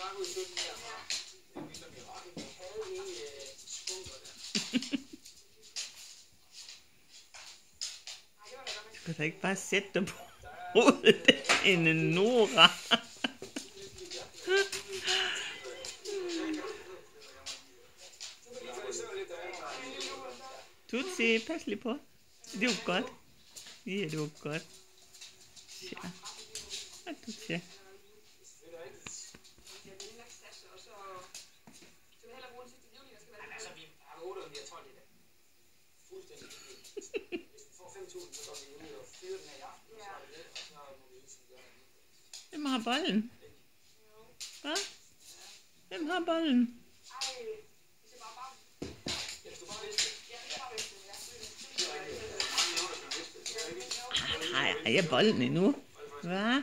snakkede lidt mere om Vildt og Mirakel. Jeg havde egentlig skunker der. Du kan da ikke bare sætte dem på hovedet, en Nora. Tutsi, pas lige på. Det var godt. Ja, det var godt. Ja. Og Tutsi. Hvem har bolden? Hvad? Hvem har bolden? Ej, har jeg bolden endnu? Hvad?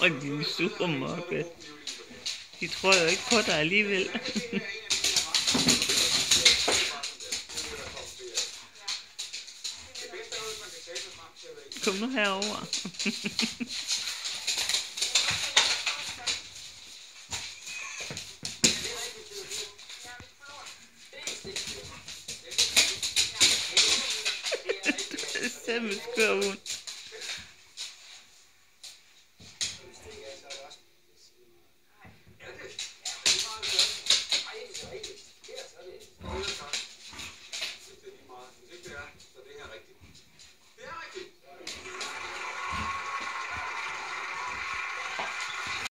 og din supermokke. De tror jo ikke på dig alligevel. Kom nu herover. Det er Samme skør hund.